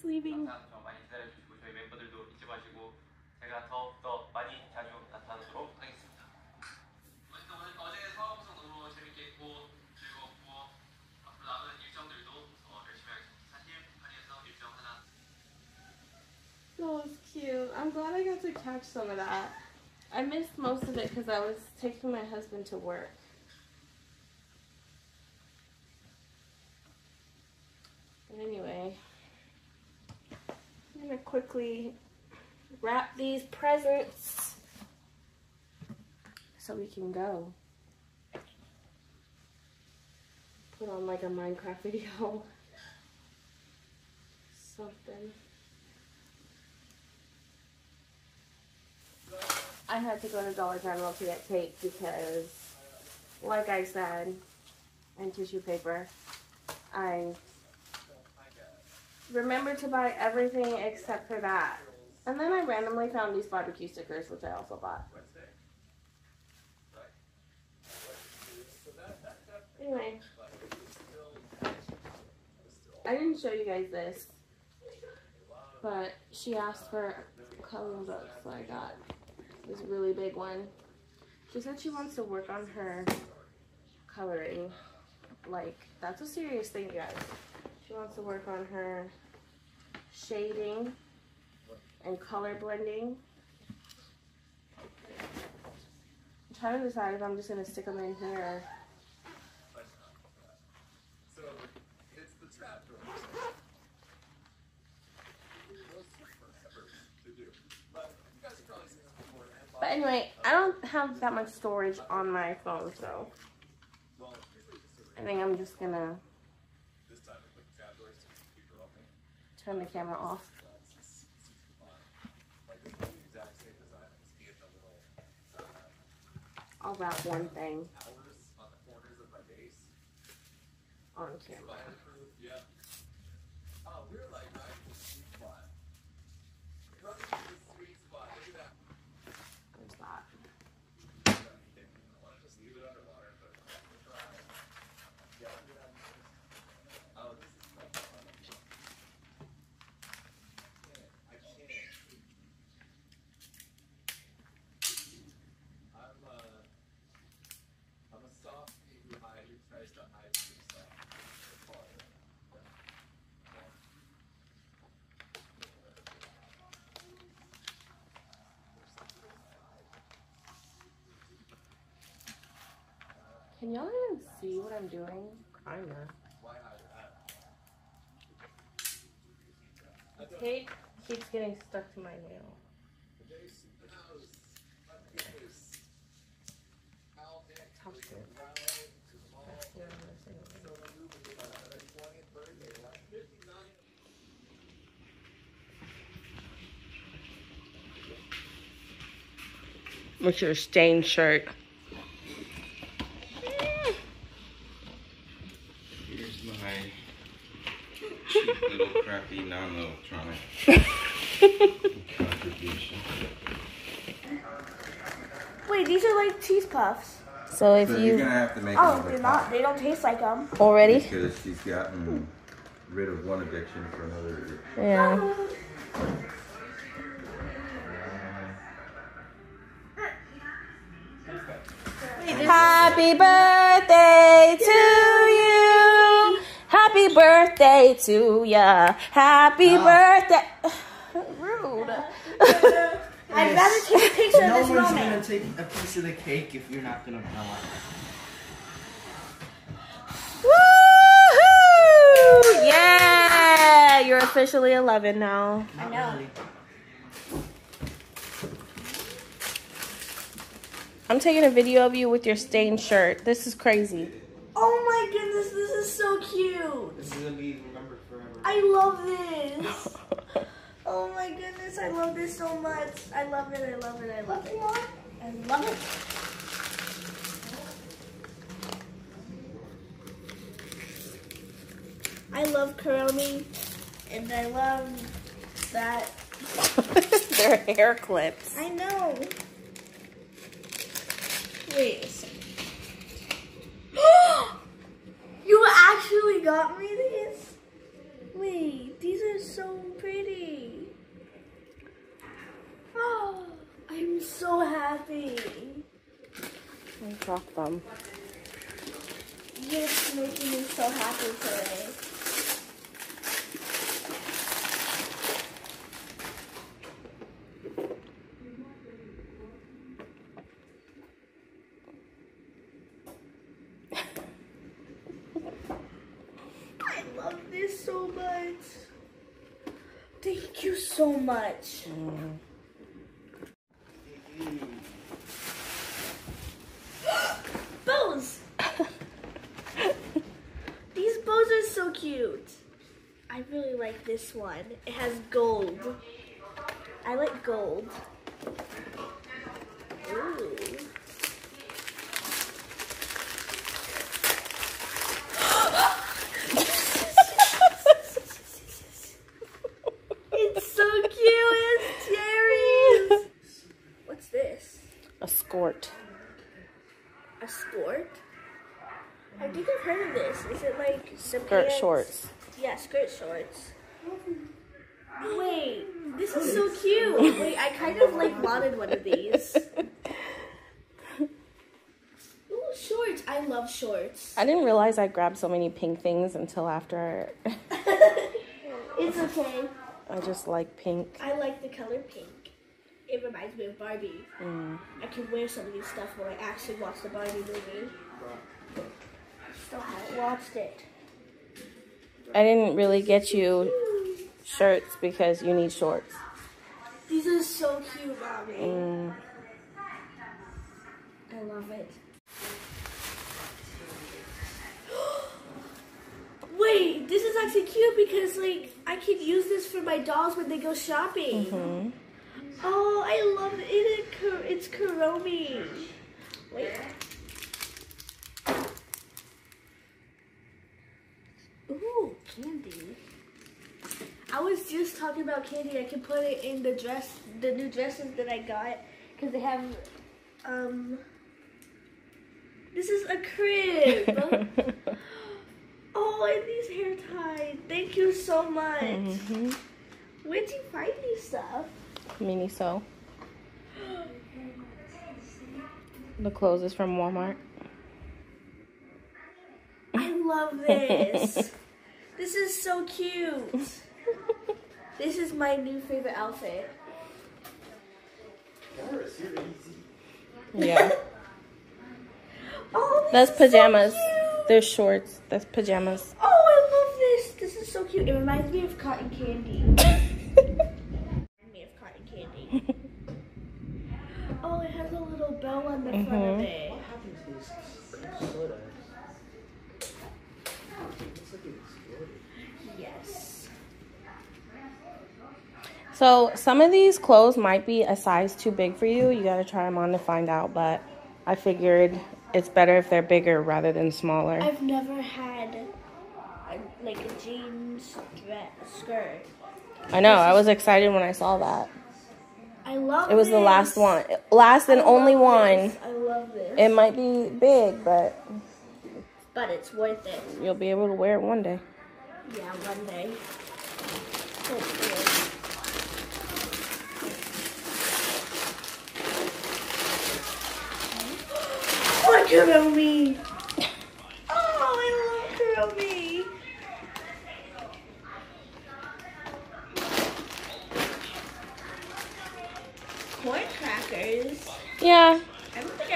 He's leaving. Oh, was cute. I'm glad I got to catch some of that. I missed most of it because I was taking my husband to work. But anyway gonna quickly wrap these presents so we can go. Put on like a Minecraft video. Something. I had to go to Dollar General to get tape because, like I said, and tissue paper, I remembered to buy everything except for that. And then I randomly found these barbecue stickers, which I also bought. Anyway, I didn't show you guys this, but she asked for coloring books, so I got this really big one. She said she wants to work on her coloring. Like, that's a serious thing, guys. She wants to work on her shading and color blending. I'm trying to decide if I'm just going to stick them in here. So it's the trap door. Forever to do. But you guys have probably seen this before. and But anyway, I don't have that much storage on my phone, so Well, usually just a I think I'm just going had the camera off. I'll wrap one thing on camera. Fireproof, yeah. Oh, we were like right in the sweet spot. Right in the sweet spot. Look at that. There's that. Just leave it underwater, but we'll try. Yeah, look at that. Oh, this is so fun. I can't. I'm uh, I'm a soft who hide who tries to hide some stuff. Can y'all even see what I'm doing? Kinda. Why? The tape keeps getting stuck to my nail. Jason House. Marcus. Al Nick. Top tip. Brown. Jamal. Yeah, I'm missing it. So we're moving to the 20th birthday. Like 59. What's your stained shirt? Here's my cheap little crappy non-electronic contribution. Wait, these are like cheese puffs. So if So you're gonna have to make Oh, they're not. pop They don't taste like them. already, because she's gotten rid of one addiction for another addiction. yeah. Happy birthday to you. Happy birthday to ya. Happy birthday. Rude. I'd rather take a picture No of this one's moment. gonna take a piece of the cake if you're not gonna blow it. Woohoo! Yeah, you're officially 11 now. Not know. really. I'm taking a video of you with your stained shirt. This is crazy. Oh my goodness, this is so cute. This is gonna be remembered forever. I love this. Oh my goodness, I love this so much. I love it, I love it, I love it. I love it. I love curling, and I love that. They're hair clips. I know. Wait a second. you actually got me these? Wait, these are is so pretty. Oh, I'm so happy. I them. You're making me so happy today. I love this so much. Thank you so much. bows. These bows are so cute. I really like this one. It has gold. I like gold. Ooh. it's so cute. It's cherries. What's this? A skort. A skirt? I think I've heard of this. Is it like Skirt pants? shorts. Yeah, skirt shorts. Wait, this is so cute. Wait, I kind of like wanted one of these. Ooh, shorts. I love shorts. I didn't realize I grabbed so many pink things until after It's okay. I just like pink. I like the color pink. It reminds me of Barbie. Mm. I can wear some of these stuff when I actually watch the Barbie movie. Still haven't watched it. I didn't really get you shirts because you need shorts. These are so cute, mommy. Mm. I love it. Wait, this is actually cute because like I can use this for my dolls when they go shopping. Mhm. Oh, I love it. It- It's Kuromi. Wait. Ooh, candy. I was just talking about candy. I can put it in the dress, the new dresses that I got, because they have, um. This is a crib. oh, and these hair ties. Thank you so much. Mhm. Where'd you find these stuff? Miniso. The clothes is from Walmart. I love this. this is so cute. This is my new favorite outfit. Paris, you're easy. Yeah. Oh, this That's is so pajamas. cute. They're shorts. That's pajamas. Oh, I love this. This is so cute. It reminds me of cotton candy. reminds me of cotton candy. Oh, it has a little bell on the front of Mhm. it. What happened to these sodas? Looks like it exploded. Yes. So some of these clothes might be a size too big for you. You gotta try them on to find out. But I figured it's better if they're bigger rather than smaller. I've never had a, like a jeans dress skirt. I know. I was excited when I saw that. I love It was the last one, last and only love one. I love this. It might be big, but but it's worth it. you'll be able to wear it one day. Yeah, one day. Hopefully. Kuromi! Oh, I love Kuromi! Corn crackers. Yeah,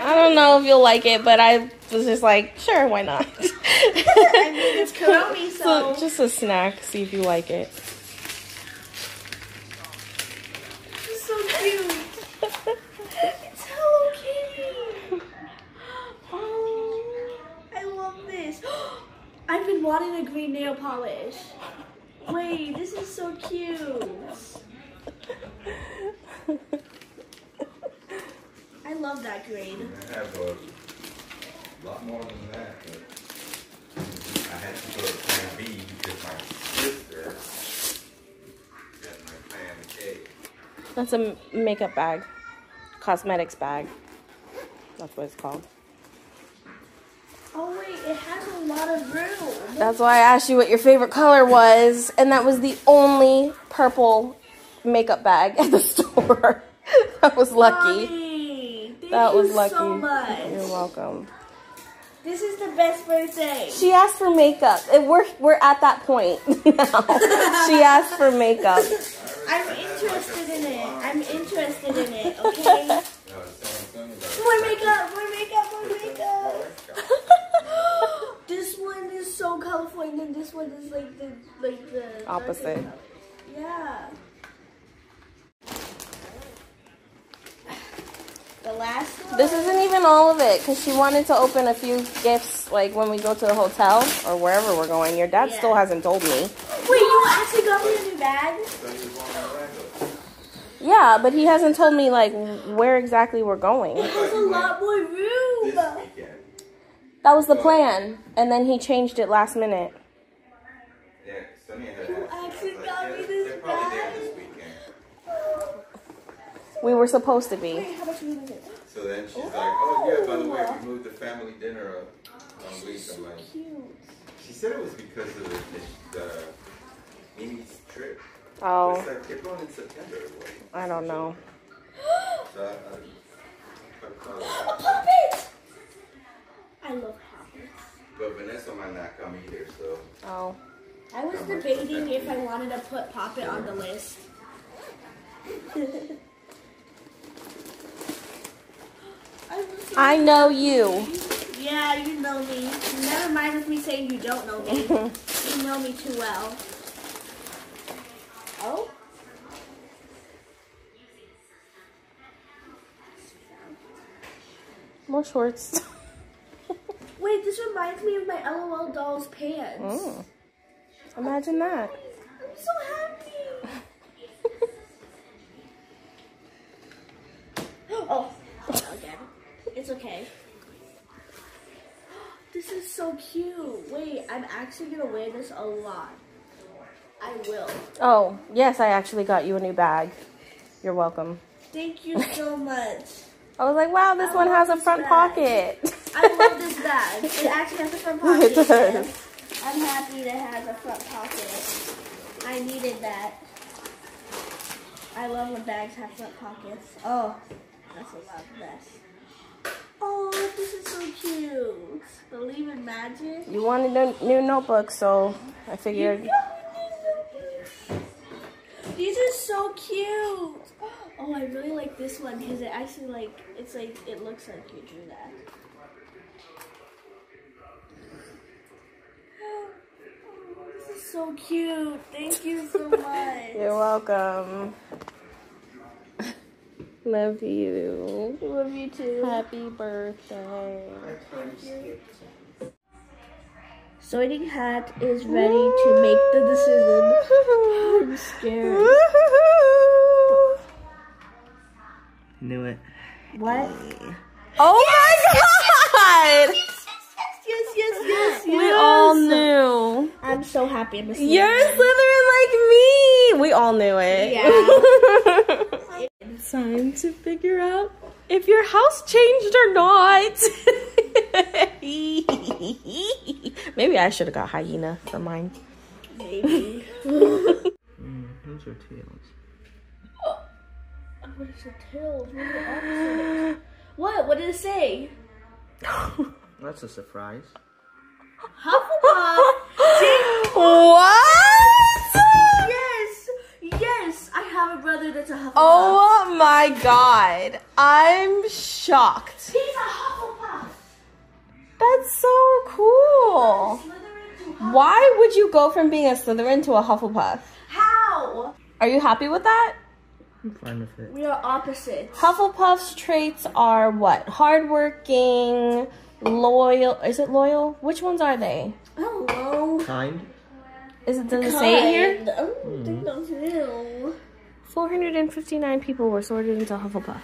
I don't know if you'll like it, but I was just like, sure, why not? I mean, it's Kuromi, so so. just a snack. See if you like it. It's so cute. it's Hello Kitty. Oh, I love this. I've been wanting a green nail polish. Wait, this is so cute. I love that green. I have a lot more than that, but I had to go to Plan B because my sister got my Plan K. That's a m- makeup bag, cosmetics bag. That's what it's called. Oh wait, it has a lot lot of room. That's why I asked you what your favorite color was, and that was the only purple makeup bag at the store. that was lucky. Mommy, thank That you was lucky. so much. You're welcome. This is the best birthday. She asked for makeup. And we're we're at that point now. she asked for makeup. I'm interested in it. I'm interested in it. Okay. No, Samsung is our more makeup. More makeup. More makeup. this one is so colorful, and then this one is like the like the Opposite. Yeah. The last one. This isn't even all of it because she wanted to open a few gifts like when we go to the hotel or wherever we're going. Your dad Yeah. still hasn't told me. Wait, you actually got me a new bag? So you want Orlando? Yeah, but he hasn't told me like where exactly we're going. It has a lot more room. This weekend. That was the plan, and then he changed it last minute. Yeah, Sonia had You asked me. I was actually got me this they're probably there bag? We were supposed to be. Wait, how much room is it? So then she's like, oh yeah, by the way, we moved the family dinner up oh, one week. I'm like, Cute. she said it was because of the, the, the Amy's trip. Oh, It's like they're going in September. What? I don't know. So I, I, I A thought- puppet! I love puppets. but Vanessa might not come either, so Oh, I was debating if I wanted to put Poppet on the list. I I know you. Yeah, you know me. Never mind with me saying you don't know me. you know me too well. Oh? More shorts. Wait, this reminds me of my LOL dolls pants. Mm. Imagine that. I'm so happy. oh, again. It's okay. This is so cute. Wait, I'm actually gonna wear this a lot. I will. Oh, yes, I actually got you a new bag. You're welcome. Thank you so much. I was like, wow, this I one has a front bag. pocket. I love this bag. It actually has a front pocket. It does. I'm happy that it has a front pocket. I needed that. I love when bags have front pockets. Oh, that's a lot of best. Oh, this is so cute. Believe in magic. You wanted a new notebook, so I figured. These are so cute. Oh, I really like this one because it actually like it's like it looks like you drew that. This is so cute. Thank you so much. You're welcome. Love you. Love you too. Happy birthday. Sorting Hat is ready to make the decision. I'm scared. Knew it. What? Oh my god! I'm so happy. I'm a You're Slytherin. Slytherin like me. We all knew it. Yeah. it's time to figure out if your house changed or not. Maybe I should have got hyena for mine. Maybe. Mm, those are tails. What is the tails? What the? What? What did it say? That's a surprise. Hufflepuff. What? yes, yes. I have a brother that's a Hufflepuff. Oh my god. I'm shocked. he's a Hufflepuff. That's so cool. Slytherin to Hufflepuff. Why would you go from being a Slytherin to a Hufflepuff? How? Are you happy with that? I'm fine with it. We are opposites. Hufflepuff's traits are what? Hardworking, loyal. Is it loyal? Which ones are they? Hello. Kind? Is it does it say it here? Kind. Oh, I hmm. don't think that's real. 459 people were sorted into Hufflepuff.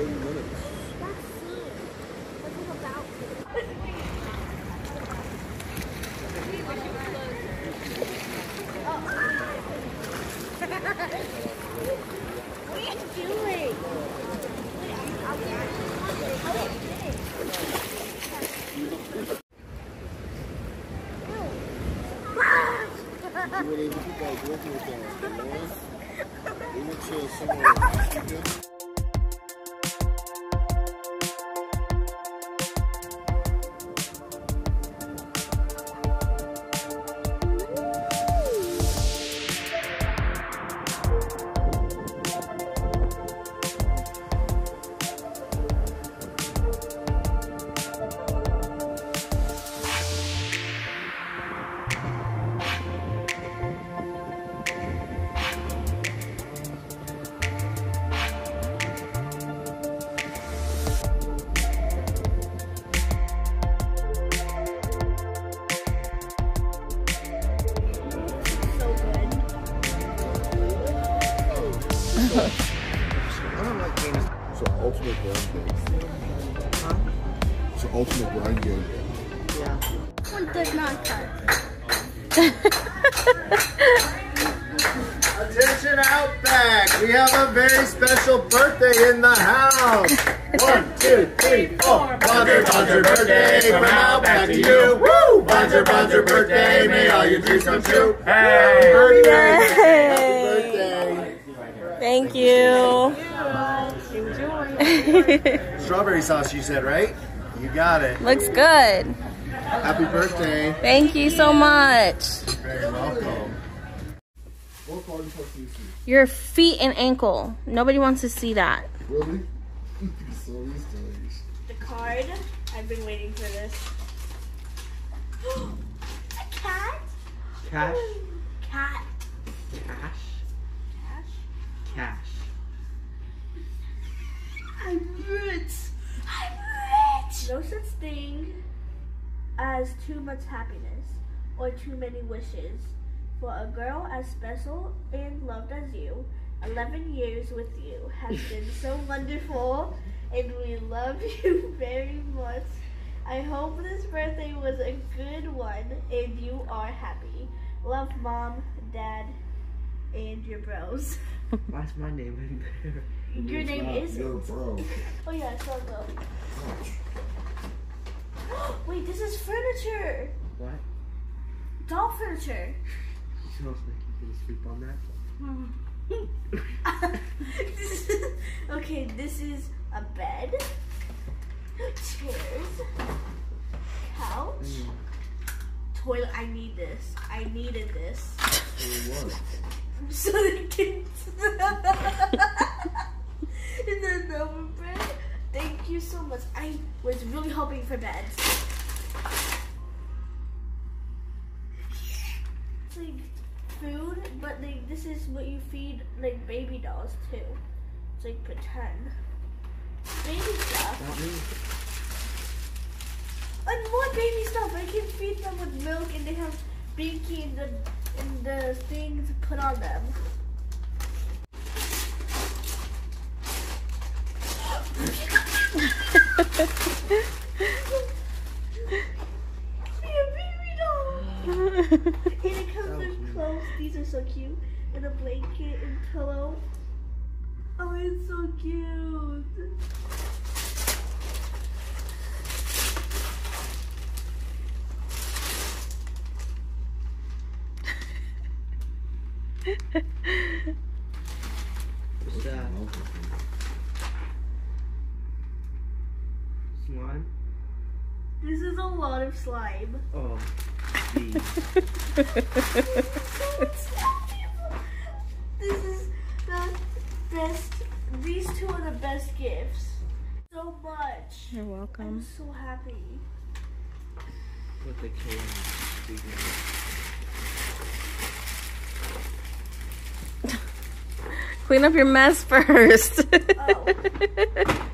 30 minutes. What are you guys working with you know? We went to somewhere grind game. One does not cut. Attention Outback! We have a very special birthday in the house! One, two, three, four! Bonzer, Bonzer birthday from Outback to you! Woo! Bonzer, Bonzer birthday, may all your dreams come true! Hey! Happy birthday! Thank you. Enjoy. Strawberry sauce, you said, right? You got it. Looks good. Happy birthday. Thank you so much. Very welcome. What part of you see? Your feet and ankle. Nobody wants to see that. Really? so. The card. I've been waiting for this. a cat? Cash. Cat. Cash. Cash? Cash. I'm rich. I'm rich. No such thing as too much happiness or too many wishes. For a girl as special and loved as you, 11 years with you has been so wonderful and we love you very much. I hope this birthday was a good one and you are happy. Love mom, dad, and your bros. Why's my name in there? Your name is You're a pro. Oh yeah, I saw the. Wait, this is furniture. What? Doll furniture. Smells like you can sleep on that. This is- okay, this is a bed, chairs, couch, mm. toilet. I need this. I needed this so they can. and then the. Thank you so much. I was really hoping for beds. It's like food, but like this is what you feed like baby dolls too. It's like pretend. Baby stuff. And more baby stuff. I can feed them with milk and they have binky and the and the things put on them. baby doll. and it comes in clothes. These are so cute. And a blanket and pillow. Oh, it's so cute. What's that? This is a lot of slime. Oh. geez. This is the best. These two are the best gifts. So much. You're welcome. I'm so happy. With the can. Clean up your mess first. Oh.